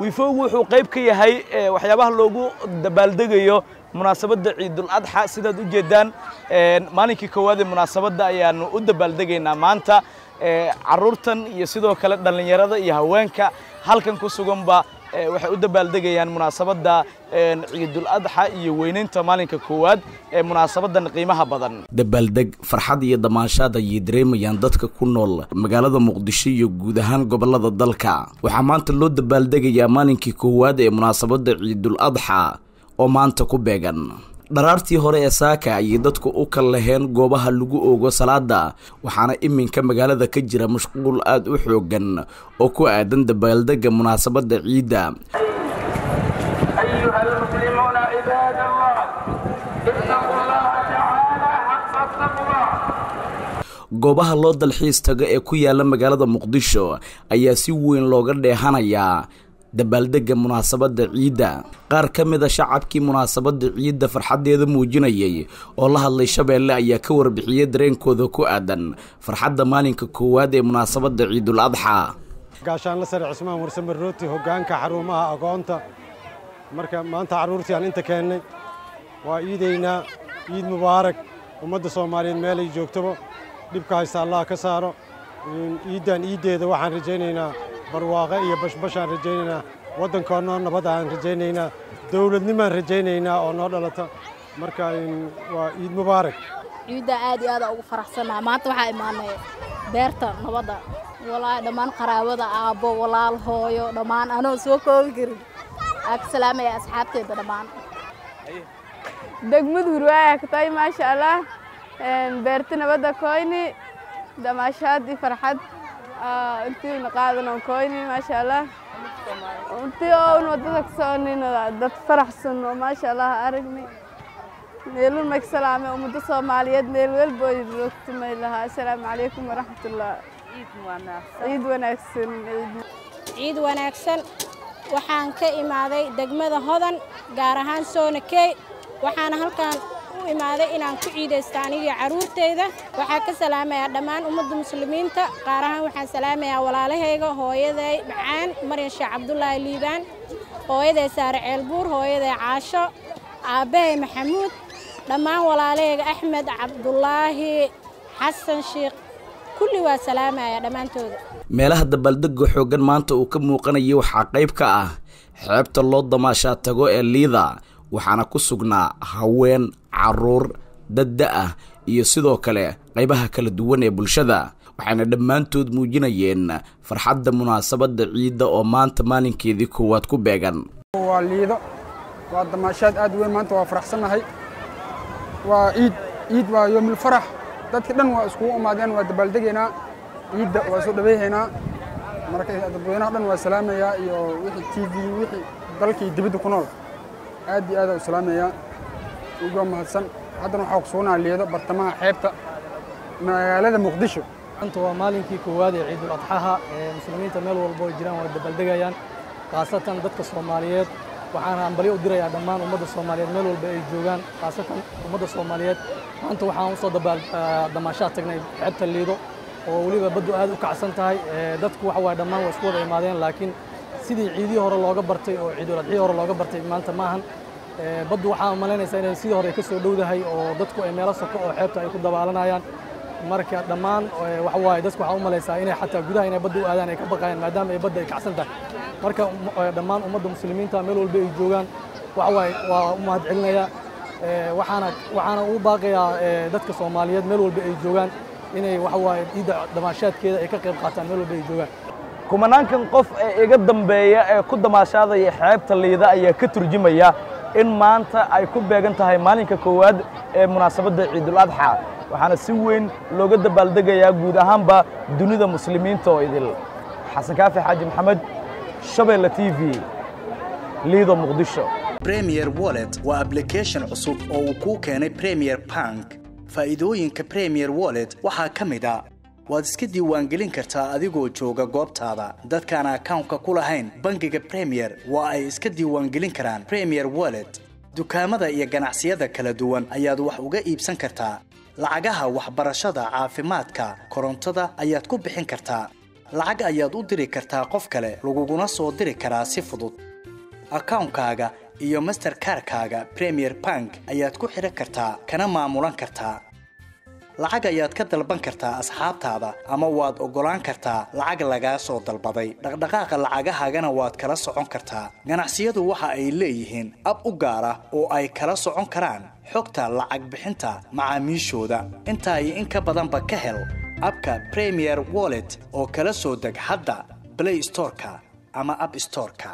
wiifowgu wuxuu qayb ka yahay waxyaabaha loogu dabaaldegayo munaasabadda ciidul adxa. Sidaad u jeeddaan maalinkii koowaad ee munaasabadda ayaannu u dabaaldegaynaa maanta. Carruurtan iyo sidoo kale dhallinyarada iyo haweenka halkan ku suganba waxay u dabaaldegayaan munaasabadda ciidul iyo weynaynta maalinka koowaad ee munaasabaddan qiimaha badan. Dabaaldeg farxad iyo damaashaad ayay dareemayaan dadka ku nool magaalada muqdisho iyo guud ahaan gobollada dalka. Waxaa maanta loo dabaaldegayaa maalinkii koowaad ee munaasabadda ciidul adxa oo maanta ku beegan dharaartii hore ee saaka ayay dadku u kal laheen goobaha lagu oogo salaada waxaana iminka magaalada ka jira mashquul aad u xooggan oo ku aadan dabaaldega munaasabadda ciidda. goobaha loo dalxiis tago ee ku yaalla magaalada muqdisho ayaa si weyn looga dheehanayaa dabaaldega munaasabadda ciidda. Qaar ka mid a shacabkii munaasabadda ciidda farxaddeeda muujinayay oo la hadlay shabeelle ayaa ka warbixiyey dareenkooda ku aadan. Farxadda maalinka koowaad ee munaasabadda ciidul adxa. Gaashaanla sare cismaan warsame rooti hoggaanka xarumaha agoonta. Marka maanta carruurtii aan inta keennay waa iidaynaa ciid mubaarak. Ummadda soomaaliyeed meelay joogtaba dhibka haysta allah ka saaro. Ciiddan iiddeeda waxaan rajaynaynaa barwaaqe iyo bashbashaan rajaynaynaa waddankoonnoo nabad aan rajaynaynaa dawladnimaan rajaynaynaa oo noo dhalata. Marka waa ciid mubaarak ciidda aad iyo aada ugu faraxsannaha maanta waxaa imaanay beerta nabadda. Walaahi dhammaan qaraabada aabbo walaal hooyo dhammaan anoo soo koobi karin. Aa ka salaamaya asxaabteeda dhammaan. Degmad hurwaaya ka tahay maasha allah. Beerta nabadda koyni damaashaad iyo farxad intiina qaadanon koyni maasha allah intii oon waddada kasoonin dad faraxsan oo maasha allah aragni. Meelun may ka salaamay ummadda soomaaliyeed meel welba loogtumay lahaa assalaamu calaykum waraxmatullah. Ciid wanaagsan. Ciid wanaagsan waxaan ka imaaday degmada hodan gaar ahaan soonakey waxaana halkaan u imaaday inaan ku ciidaysta anigiyo carruurtayda waxaa ka salaamayaa dhammaan ummadda muslimiinta qaar ahaan waxaan salaamayaa walaalahayga hooyaday macaan maryan sheekh cabdulaahi liibaan hooyaday saare ceelbuur hooyaday caasho aabbahay maxamuud dhammaan walaalahayga axmed cabdulaahi xasan sheekh. Kulli waa salaamaya dhammaantooda. Meelaha dabaaldega xooggan maanta uu ka muuqanaya waxaa qayb ka ah xeebta loo damaashaa tago ee liida waxaana ku sugnaa haween carruur dadda ah iyo sidoo kale qaybaha kala duwan ee bulshada. Waxayna dhammaantood muujinayeen farxadda munaasabadda ciidda oo maanta maalinkeedii koowaad ku beegan. Waa liido waa damaashaad aad weyn maanta waa faraxsannahay waa ciid ciid waa yoomilfarax dadka dhan waa iskugu imaadeen waa dabaaldegaynaa ciidda waa soo dhaweyhaynaa marka dadweynaha dhan waa salaamayaa iyo wixii t wixii dalkii dibadda ku nool. Aad iyo aad u salaamayaa uga mahadsan. Haddana waxaa ku sugnaa liido bartamaha xeebta magaalada muqdisho. Maanta waa maalinkii koowaad ee ciidul adxaha ee muslimiinta meel walbo ay jiraan waa dabaaldegayaan khaasatan dadka soomaaliyeed waxaana ambalyo u dirayaa dhammaan ummadda soomaaliyeed meel walba ay joogaan khaasatan ummadda soomaaliyeed. Maanta waxaan u soo damaashaad tagnay xeebta liido oo weliba baddu aad u kacsan tahay. Dadku waxa waaye dhammaan waa isku wada imaadeen laakiin sidii ciidihii hore looga bartay oo ciidul adxii hore looga bartay maanta maahan baddu waxaa malaynaysaa inay sidii hore ka soo dhowdahay oo dadku ay meelo soko oo xeebta ay ku dabaalanayaan. Marka dhammaan waxa waaye dadku waxaa u malaysaa inay xataa gudaha inay badda u aadaan ay ka baqayaan maadaama ay badda ay kacsan tahay. Marka dhammaan ummadda muslimiinta meel walba ay joogaan waxa waaye waa u mahad celinaya waxaana waxaana ugu baaqayaa dadka soomaaliyeed meel walba ay joogaan inay waxa waaye ciidda damaashaadkeeda ay ka qayb qaataan meel walba ay joogaan. Kumanaankan qof ee iga dambeeya ee ku damaashaadaya xeebta liida ayaa ka turjumaya in maanta ay ku beegan tahay maalinka koowaad ee munaasabadda ciidul adxa. Waxaana si weyn looga dabaaldegayaa guud ahaanba dunida muslimiinta oo idil. Xasan kaafi xaaji maxamed shabeelle t v liido muqdisho. Premier wallet waa ablication cusub oo uu kuu keenay premier bank. Faa'iidooyinka premier wallet waxaa ka mid a waad iska diiwaangelin kartaa adigoo jooga goobtaada. Dadkaan akawnka ku lahayn bangiga premier waa ay iska diiwaangelin karaan premier wallet. Dukaamada iyo ganacsiyada kala duwan ayaad wax uga iibsan kartaa. Lacagaha waxbarashada caafimaadka korontada ayaad ku bixin kartaa. Lacag ayaad u diri kartaa qof kale laguguna soo diri karaa si fudud. Akawnkaaga iyo masterkarkaaga premier bank ayaad ku xidhan kartaa kana maamulan kartaa lacag ayaad ka dalban kartaa asxaabtaada ama waad oggolaan kartaa lacag lagaa soo dalbaday dhaqdhaqaaqa lacagahaagana waad kala socon kartaa. Ganacsiyadu waxa ay leeyihiin ab u gaar ah oo ay kala socon karaan xogta lacag bixinta macaamiishooda. Intaa in ka badanba ka hel abka premier wallet oo kala soo deg hadda blay storeka ama ab storeka